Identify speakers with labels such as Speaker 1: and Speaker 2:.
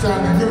Speaker 1: Sound good.